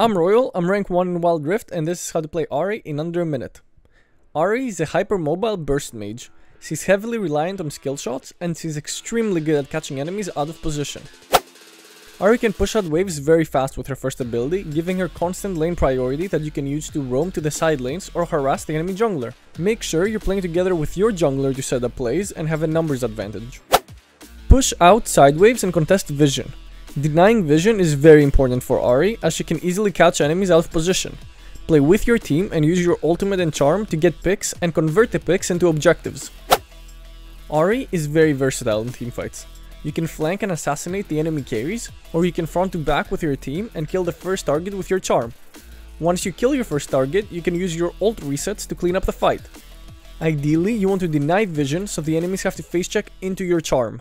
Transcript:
I'm Royal, I'm rank 1 in Wild Rift, and this is how to play Ahri in under a minute. Ahri is a hyper-mobile burst mage. She's heavily reliant on skill shots, and she's extremely good at catching enemies out of position. Ahri can push out waves very fast with her first ability, giving her constant lane priority that you can use to roam to the side lanes or harass the enemy jungler. Make sure you're playing together with your jungler to set up plays and have a numbers advantage. Push out side waves and contest vision. Denying vision is very important for Ahri as she can easily catch enemies out of position. Play with your team and use your ultimate and charm to get picks and convert the picks into objectives. Ahri is very versatile in teamfights. You can flank and assassinate the enemy carries, or you can front to back with your team and kill the first target with your charm. Once you kill your first target, you can use your ult resets to clean up the fight. Ideally, you want to deny vision so the enemies have to face check into your charm.